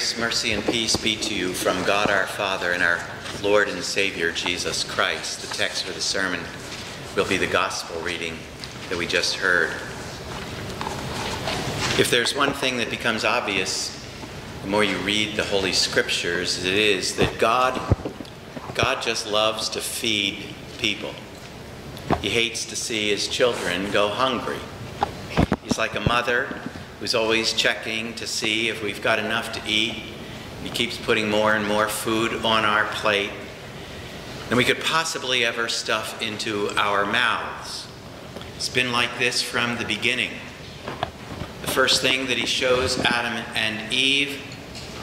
Grace, mercy, and peace be to you from God our Father and our Lord and Savior Jesus Christ. The text for the sermon will be the gospel reading that we just heard. If there's one thing that becomes obvious the more you read the Holy Scriptures, it is that God, God just loves to feed people. He hates to see his children go hungry. He's like a mother who's always checking to see if we've got enough to eat. He keeps putting more and more food on our plate than we could possibly ever stuff into our mouths. It's been like this from the beginning. The first thing that he shows Adam and Eve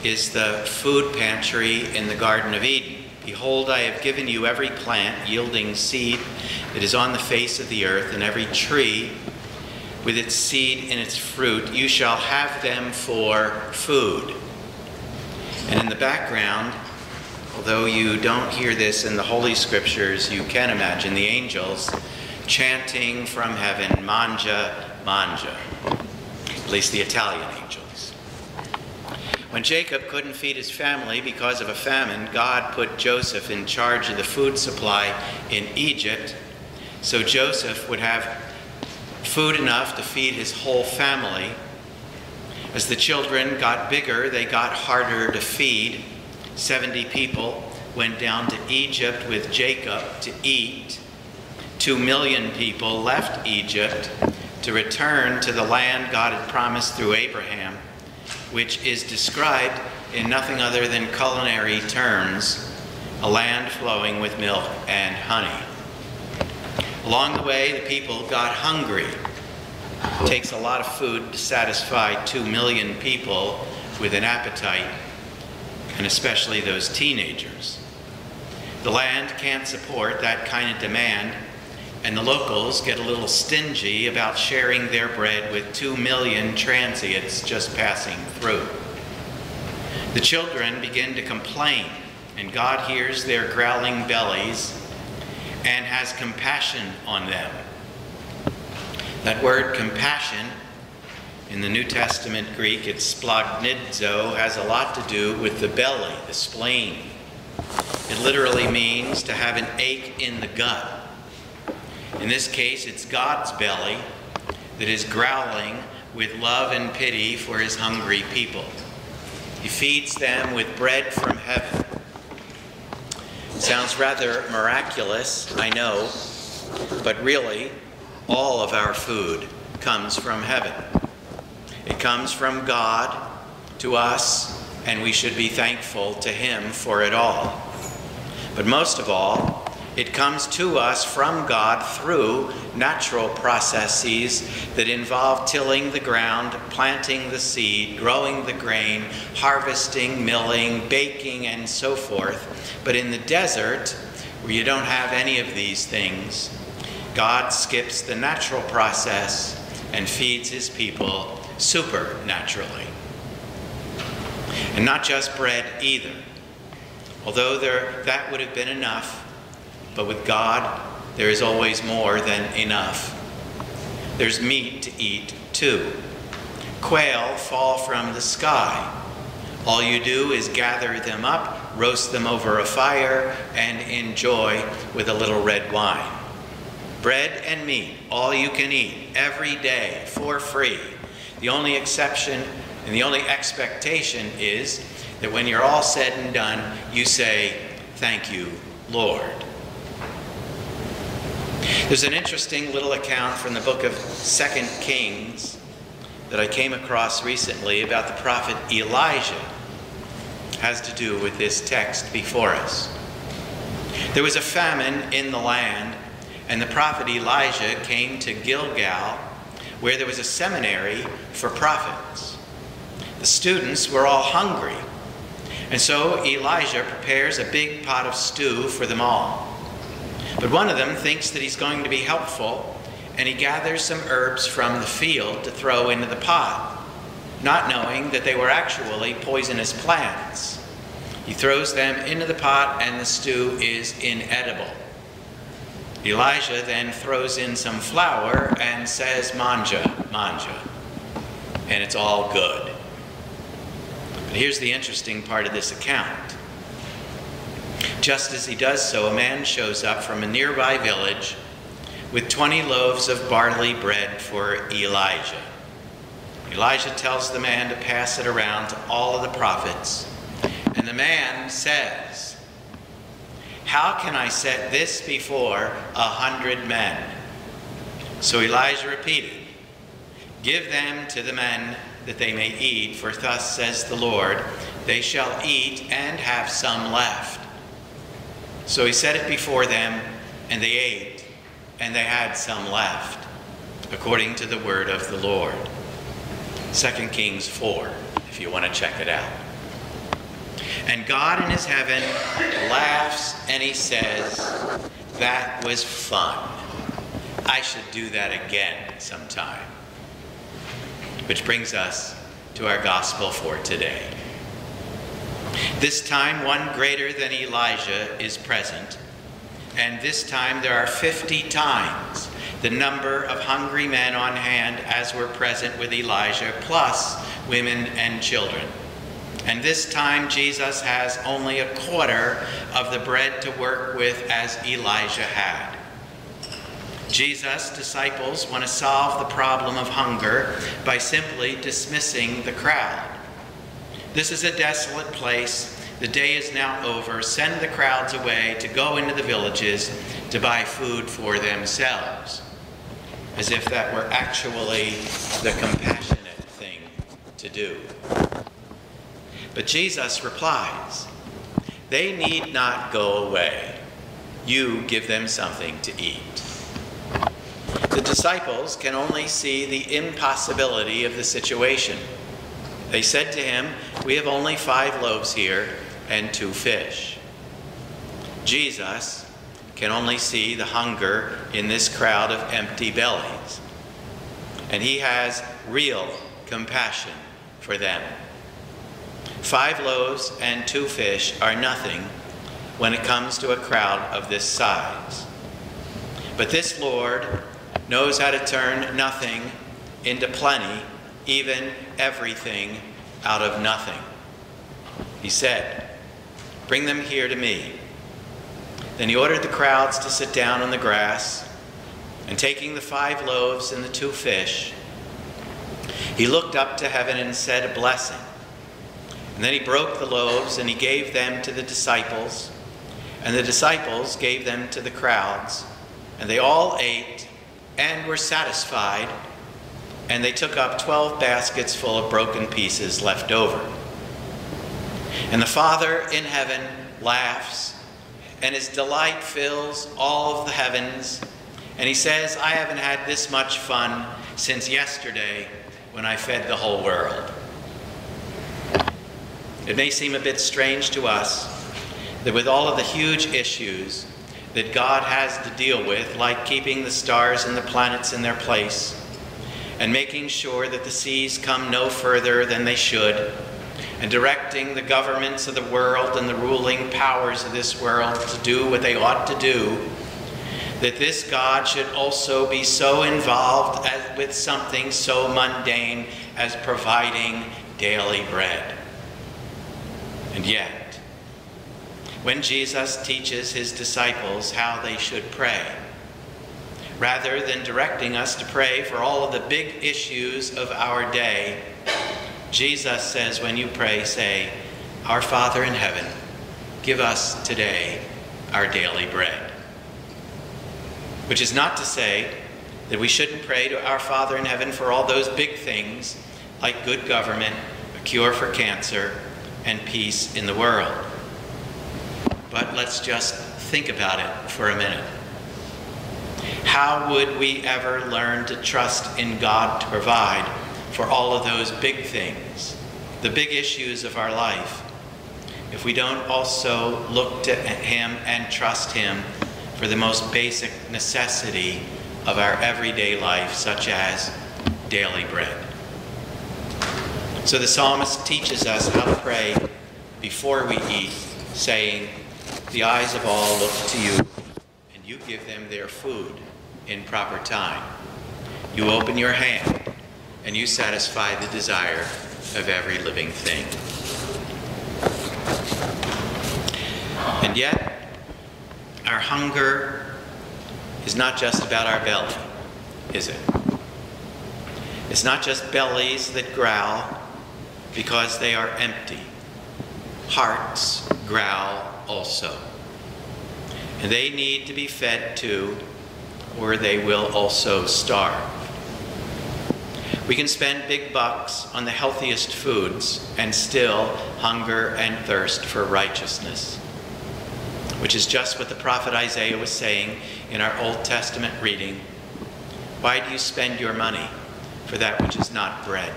is the food pantry in the Garden of Eden. Behold, I have given you every plant yielding seed that is on the face of the earth, and every tree with its seed and its fruit. You shall have them for food. And in the background, although you don't hear this in the Holy Scriptures, you can imagine the angels chanting from heaven, Mangia, Mangia. At least the Italian angels. When Jacob couldn't feed his family because of a famine, God put Joseph in charge of the food supply in Egypt so Joseph would have food enough to feed his whole family. As the children got bigger, they got harder to feed. 70 people went down to Egypt with Jacob to eat. Two million people left Egypt to return to the land God had promised through Abraham, which is described in nothing other than culinary terms a land flowing with milk and honey. Along the way, the people got hungry. It takes a lot of food to satisfy two million people with an appetite, and especially those teenagers. The land can't support that kind of demand, and the locals get a little stingy about sharing their bread with two million transients just passing through. The children begin to complain, and God hears their growling bellies and has compassion on them. That word compassion in the New Testament Greek, it's splagnidzo, has a lot to do with the belly, the spleen. It literally means to have an ache in the gut. In this case, it's God's belly that is growling with love and pity for his hungry people. He feeds them with bread from heaven Sounds rather miraculous, I know, but really, all of our food comes from heaven. It comes from God to us, and we should be thankful to Him for it all. But most of all, it comes to us from God through natural processes that involve tilling the ground, planting the seed, growing the grain, harvesting, milling, baking, and so forth. But in the desert, where you don't have any of these things, God skips the natural process and feeds his people supernaturally. And not just bread either. Although there, that would have been enough, but with God, there is always more than enough. There's meat to eat, too. Quail fall from the sky. All you do is gather them up, roast them over a fire, and enjoy with a little red wine. Bread and meat, all you can eat, every day, for free. The only exception and the only expectation is that when you're all said and done, you say, Thank you, Lord. There's an interesting little account from the book of Second Kings that I came across recently about the prophet Elijah. Has to do with this text before us. There was a famine in the land, and the prophet Elijah came to Gilgal, where there was a seminary for prophets. The students were all hungry, and so Elijah prepares a big pot of stew for them all. But one of them thinks that he's going to be helpful, and he gathers some herbs from the field to throw into the pot, not knowing that they were actually poisonous plants. He throws them into the pot, and the stew is inedible. Elijah then throws in some flour and says, Mangia, mangia. And it's all good. But here's the interesting part of this account. Just as he does so, a man shows up from a nearby village with 20 loaves of barley bread for Elijah. Elijah tells the man to pass it around to all of the prophets. And the man says, How can I set this before a hundred men? So Elijah repeated, Give them to the men that they may eat, for thus says the Lord, they shall eat and have some left. So he set it before them, and they ate, and they had some left, according to the word of the Lord. 2 Kings 4, if you want to check it out. And God in his heaven laughs and he says, That was fun. I should do that again sometime. Which brings us to our gospel for today. This time, one greater than Elijah is present, and this time there are 50 times the number of hungry men on hand as were present with Elijah, plus women and children. And this time, Jesus has only a quarter of the bread to work with as Elijah had. Jesus' disciples want to solve the problem of hunger by simply dismissing the crowd. This is a desolate place. The day is now over. Send the crowds away to go into the villages to buy food for themselves as if that were actually the compassionate thing to do. But Jesus replies, They need not go away. You give them something to eat. The disciples can only see the impossibility of the situation. They said to him, We have only five loaves here and two fish. Jesus can only see the hunger in this crowd of empty bellies. And he has real compassion for them. Five loaves and two fish are nothing when it comes to a crowd of this size. But this Lord knows how to turn nothing into plenty, even everything out of nothing. He said, Bring them here to me. Then he ordered the crowds to sit down on the grass, and taking the five loaves and the two fish, he looked up to heaven and said a blessing. And then he broke the loaves and he gave them to the disciples, and the disciples gave them to the crowds, and they all ate and were satisfied, and they took up twelve baskets full of broken pieces left over. And the Father in heaven laughs and his delight fills all of the heavens. And he says, I haven't had this much fun since yesterday when I fed the whole world. It may seem a bit strange to us that with all of the huge issues that God has to deal with, like keeping the stars and the planets in their place, and making sure that the seas come no further than they should, and directing the governments of the world and the ruling powers of this world to do what they ought to do, that this God should also be so involved as, with something so mundane as providing daily bread. And yet, when Jesus teaches his disciples how they should pray, rather than directing us to pray for all of the big issues of our day, Jesus says, when you pray, say, Our Father in heaven, give us today our daily bread. Which is not to say that we shouldn't pray to our Father in heaven for all those big things like good government, a cure for cancer, and peace in the world. But let's just think about it for a minute. How would we ever learn to trust in God to provide for all of those big things, the big issues of our life, if we don't also look to Him and trust Him for the most basic necessity of our everyday life, such as daily bread. So the psalmist teaches us how to pray before we eat, saying, The eyes of all look to you, and you give them their food in proper time. You open your hand and you satisfy the desire of every living thing. And yet, our hunger is not just about our belly, is it? It's not just bellies that growl because they are empty. Hearts growl also. And they need to be fed too, or they will also starve. We can spend big bucks on the healthiest foods and still hunger and thirst for righteousness, which is just what the prophet Isaiah was saying in our Old Testament reading. Why do you spend your money for that which is not bread,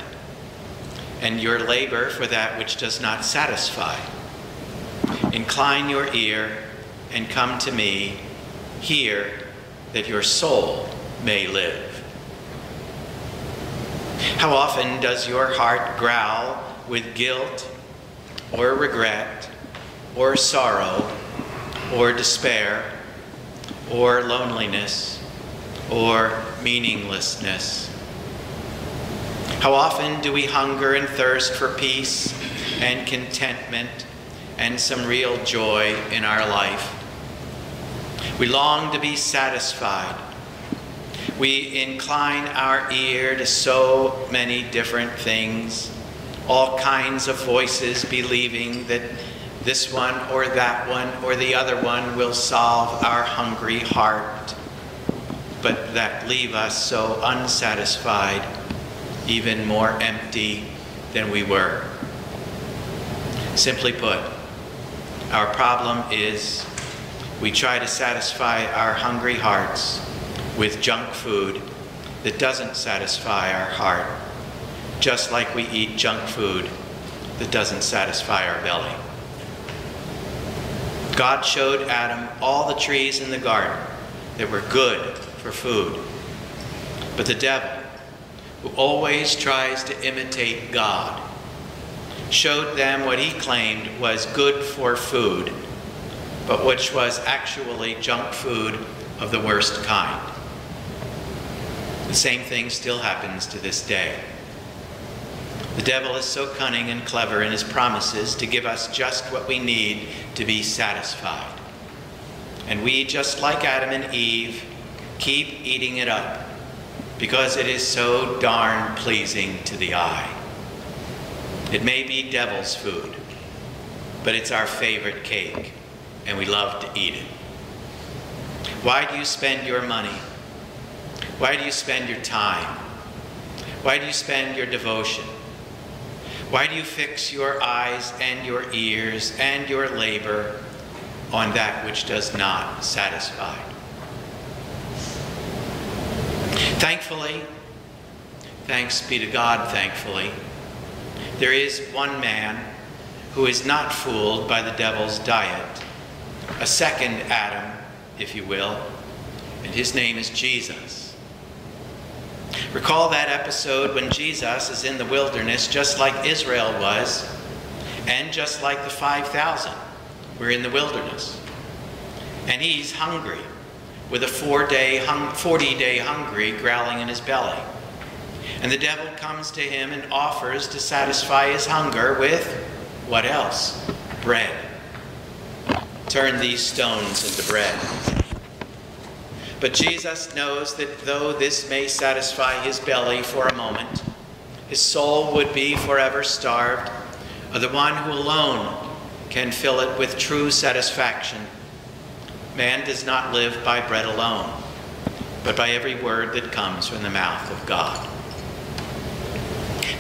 and your labor for that which does not satisfy? Incline your ear and come to me, hear that your soul may live. How often does your heart growl with guilt or regret or sorrow or despair or loneliness or meaninglessness? How often do we hunger and thirst for peace and contentment and some real joy in our life? We long to be satisfied we incline our ear to so many different things, all kinds of voices believing that this one or that one or the other one will solve our hungry heart, but that leave us so unsatisfied, even more empty than we were. Simply put, our problem is we try to satisfy our hungry hearts with junk food that doesn't satisfy our heart, just like we eat junk food that doesn't satisfy our belly. God showed Adam all the trees in the garden that were good for food. But the devil, who always tries to imitate God, showed them what he claimed was good for food, but which was actually junk food of the worst kind. The same thing still happens to this day. The devil is so cunning and clever in his promises to give us just what we need to be satisfied. And we, just like Adam and Eve, keep eating it up because it is so darn pleasing to the eye. It may be devil's food, but it's our favorite cake, and we love to eat it. Why do you spend your money? Why do you spend your time? Why do you spend your devotion? Why do you fix your eyes and your ears and your labor on that which does not satisfy? Thankfully, thanks be to God, thankfully, there is one man who is not fooled by the devil's diet, a second Adam, if you will, and his name is Jesus. Recall that episode when Jesus is in the wilderness, just like Israel was, and just like the 5,000 were in the wilderness. And he's hungry, with a four day 40 day hungry growling in his belly. And the devil comes to him and offers to satisfy his hunger with what else? Bread. Turn these stones into bread. But Jesus knows that though this may satisfy his belly for a moment, his soul would be forever starved of the one who alone can fill it with true satisfaction. Man does not live by bread alone, but by every word that comes from the mouth of God.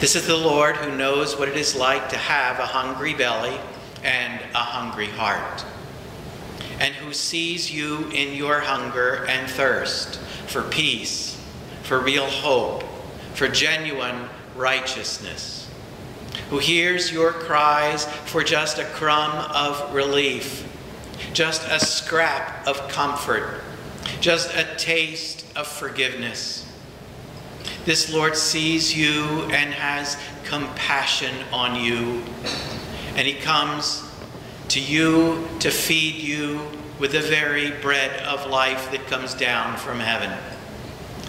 This is the Lord who knows what it is like to have a hungry belly and a hungry heart and who sees you in your hunger and thirst for peace, for real hope, for genuine righteousness, who hears your cries for just a crumb of relief, just a scrap of comfort, just a taste of forgiveness. This Lord sees you and has compassion on you, and he comes to you to feed you with the very bread of life that comes down from heaven.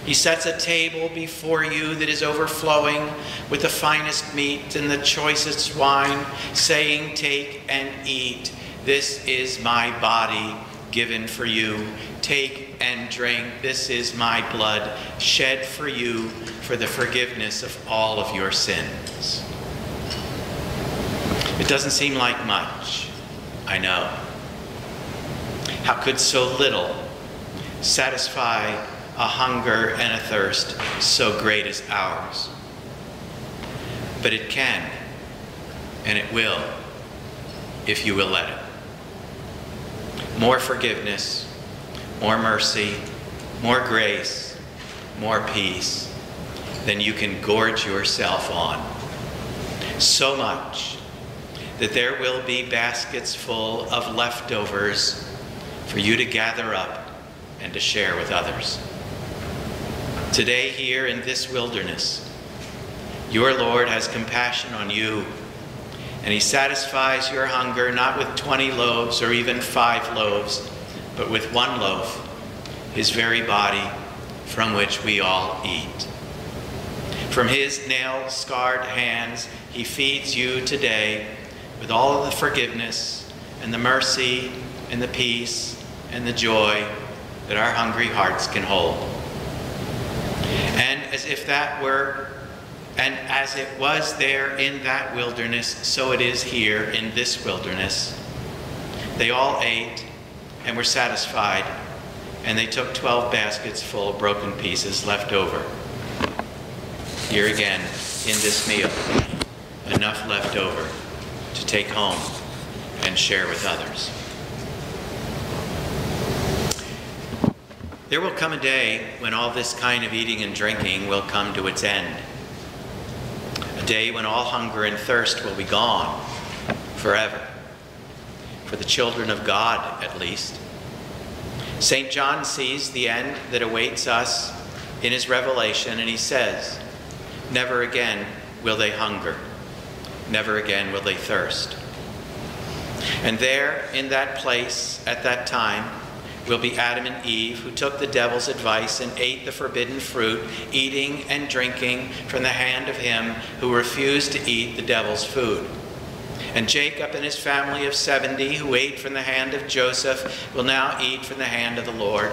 He sets a table before you that is overflowing with the finest meat and the choicest wine, saying, Take and eat. This is my body given for you. Take and drink. This is my blood shed for you for the forgiveness of all of your sins. It doesn't seem like much, I know. How could so little satisfy a hunger and a thirst so great as ours? But it can, and it will, if you will let it. More forgiveness, more mercy, more grace, more peace than you can gorge yourself on. So much that there will be baskets full of leftovers for you to gather up and to share with others. Today, here in this wilderness, your Lord has compassion on you, and He satisfies your hunger not with 20 loaves or even five loaves, but with one loaf, His very body, from which we all eat. From His nail scarred hands, He feeds you today with all of the forgiveness and the mercy and the peace and the joy that our hungry hearts can hold. And as if that were, and as it was there in that wilderness, so it is here in this wilderness. They all ate and were satisfied, and they took 12 baskets full of broken pieces left over. Here again, in this meal, enough left over to take home and share with others. There will come a day when all this kind of eating and drinking will come to its end. A day when all hunger and thirst will be gone forever. For the children of God, at least. St. John sees the end that awaits us in his revelation, and he says, Never again will they hunger, never again will they thirst. And there, in that place, at that time, will be Adam and Eve, who took the devil's advice and ate the forbidden fruit, eating and drinking from the hand of him who refused to eat the devil's food. And Jacob and his family of 70, who ate from the hand of Joseph, will now eat from the hand of the Lord.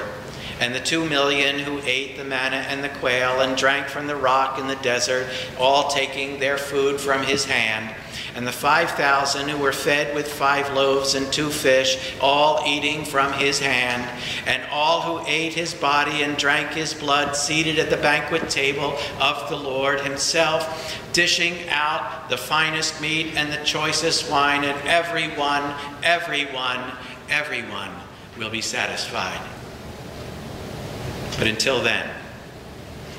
And the two million who ate the manna and the quail and drank from the rock in the desert, all taking their food from his hand. And the 5,000 who were fed with five loaves and two fish, all eating from his hand, and all who ate his body and drank his blood, seated at the banquet table of the Lord himself, dishing out the finest meat and the choicest wine, and everyone, everyone, everyone will be satisfied. But until then,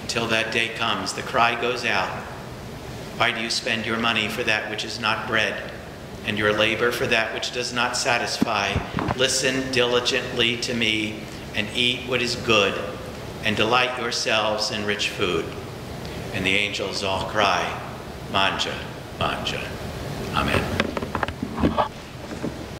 until that day comes, the cry goes out why do you spend your money for that which is not bread, and your labor for that which does not satisfy? Listen diligently to me, and eat what is good, and delight yourselves in rich food. And the angels all cry, Mangia, Mangia. Amen.